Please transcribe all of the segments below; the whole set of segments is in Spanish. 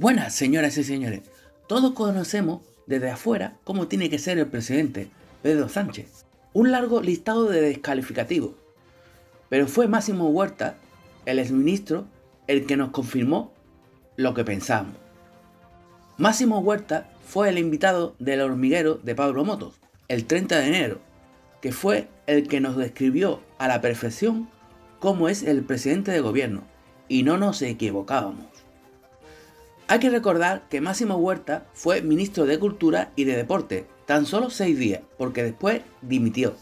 Buenas, señoras y señores. Todos conocemos desde afuera cómo tiene que ser el presidente, Pedro Sánchez. Un largo listado de descalificativos. Pero fue Máximo Huerta, el exministro, el que nos confirmó lo que pensábamos. Máximo Huerta fue el invitado del hormiguero de Pablo Motos, el 30 de enero, que fue el que nos describió a la perfección cómo es el presidente de gobierno, y no nos equivocábamos. Hay que recordar que Máximo Huerta fue ministro de Cultura y de Deporte tan solo seis días, porque después dimitió.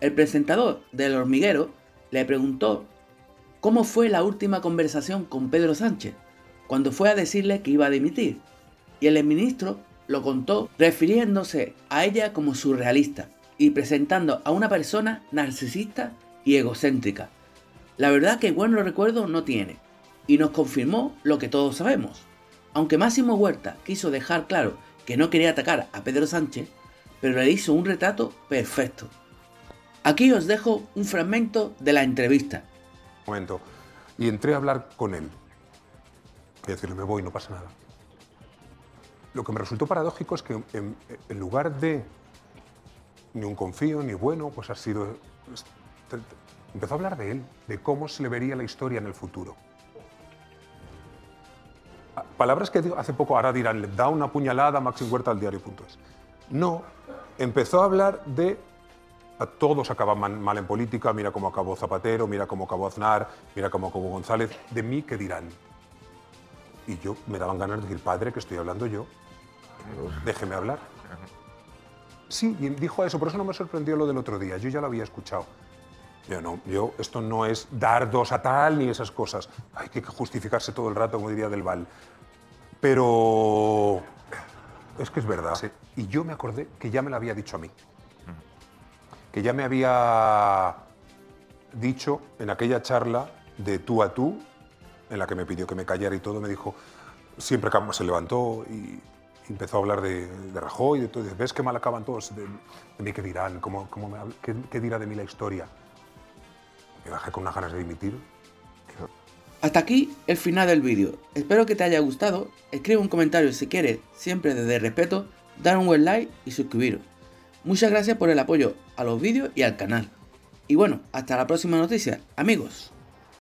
El presentador del hormiguero le preguntó cómo fue la última conversación con Pedro Sánchez, cuando fue a decirle que iba a dimitir, y el ministro lo contó refiriéndose a ella como surrealista y presentando a una persona narcisista y egocéntrica. La verdad que buenos recuerdos no tiene, y nos confirmó lo que todos sabemos. Aunque Máximo Huerta quiso dejar claro que no quería atacar a Pedro Sánchez, pero le hizo un retrato perfecto. Aquí os dejo un fragmento de la entrevista. Momento. Y entré a hablar con él. Y decirle, me voy, no pasa nada. Lo que me resultó paradójico es que en, en lugar de ni un confío, ni bueno, pues ha sido... Empezó a hablar de él, de cómo se le vería la historia en el futuro. Palabras que hace poco ahora dirán, le da una puñalada a Maxim Huerta al diario.es. No, empezó a hablar de a todos acaban mal en política, mira cómo acabó Zapatero, mira cómo acabó Aznar, mira cómo acabó González, de mí qué dirán. Y yo me daban ganas de decir, padre, que estoy hablando yo, déjeme hablar. Sí, y dijo eso, por eso no me sorprendió lo del otro día, yo ya lo había escuchado. Yo no, yo, esto no es dar dos a tal ni esas cosas. Hay que justificarse todo el rato, como diría Del Val. Pero es que es verdad. Y yo me acordé que ya me lo había dicho a mí. Que ya me había dicho en aquella charla de tú a tú, en la que me pidió que me callara y todo, me dijo, siempre se levantó y empezó a hablar de, Rajoy, de todo. ¿Ves qué mal acaban todos? De, mí qué dirán, ¿Cómo, cómo qué, qué dirá de mí la historia. Me bajé con unas ganas de dimitir. Hasta aquí el final del vídeo. Espero que te haya gustado. Escribe un comentario si quieres, siempre desde respeto, dar un buen like y suscribiros. Muchas gracias por el apoyo a los vídeos y al canal. Y bueno, hasta la próxima noticia, amigos.